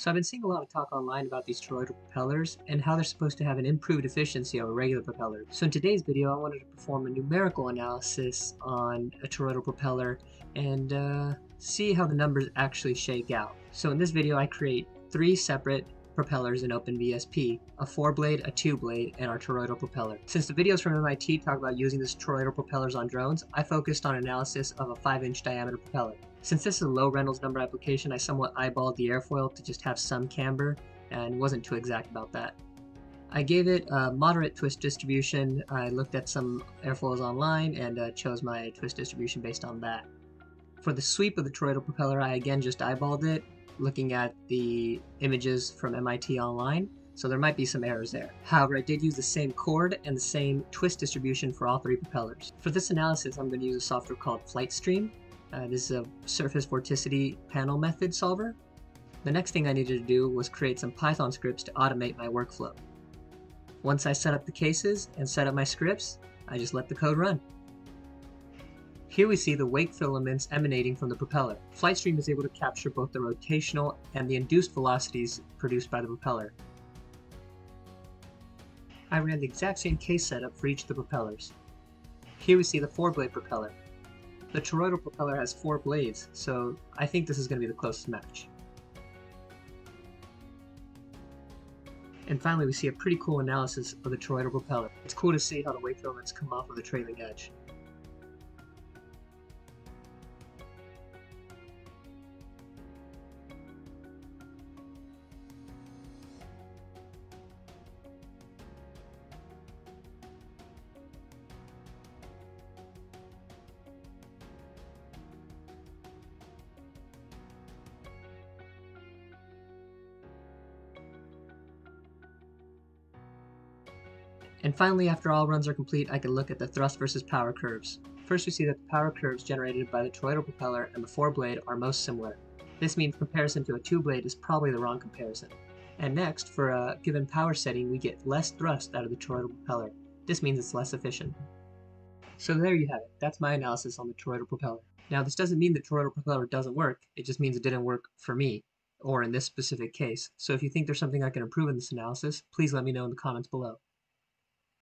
So I've been seeing a lot of talk online about these toroidal propellers and how they're supposed to have an improved efficiency over regular propellers. So in today's video I wanted to perform a numerical analysis on a toroidal propeller and uh, see how the numbers actually shake out. So in this video I create three separate propellers in OpenVSP, a 4-blade, a 2-blade, and our toroidal propeller. Since the videos from MIT talk about using this toroidal propellers on drones, I focused on analysis of a 5-inch diameter propeller. Since this is a low Reynolds number application, I somewhat eyeballed the airfoil to just have some camber and wasn't too exact about that. I gave it a moderate twist distribution. I looked at some airfoils online and uh, chose my twist distribution based on that. For the sweep of the toroidal propeller, I again just eyeballed it, looking at the images from MIT online, so there might be some errors there. However, I did use the same chord and the same twist distribution for all three propellers. For this analysis, I'm going to use a software called FlightStream. Uh, this is a surface vorticity panel method solver. The next thing I needed to do was create some Python scripts to automate my workflow. Once I set up the cases and set up my scripts, I just let the code run. Here we see the wake filaments emanating from the propeller. FlightStream is able to capture both the rotational and the induced velocities produced by the propeller. I ran the exact same case setup for each of the propellers. Here we see the 4-blade propeller. The toroidal propeller has 4 blades, so I think this is going to be the closest match. And finally we see a pretty cool analysis of the toroidal propeller. It's cool to see how the wake filaments come off of the trailing edge. And finally, after all runs are complete, I can look at the thrust versus power curves. First we see that the power curves generated by the toroidal propeller and the 4-blade are most similar. This means comparison to a 2-blade is probably the wrong comparison. And next, for a given power setting, we get less thrust out of the toroidal propeller. This means it's less efficient. So there you have it. That's my analysis on the toroidal propeller. Now this doesn't mean the toroidal propeller doesn't work, it just means it didn't work for me, or in this specific case. So if you think there's something I can improve in this analysis, please let me know in the comments below.